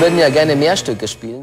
Wir würden ja gerne mehr Stücke spielen.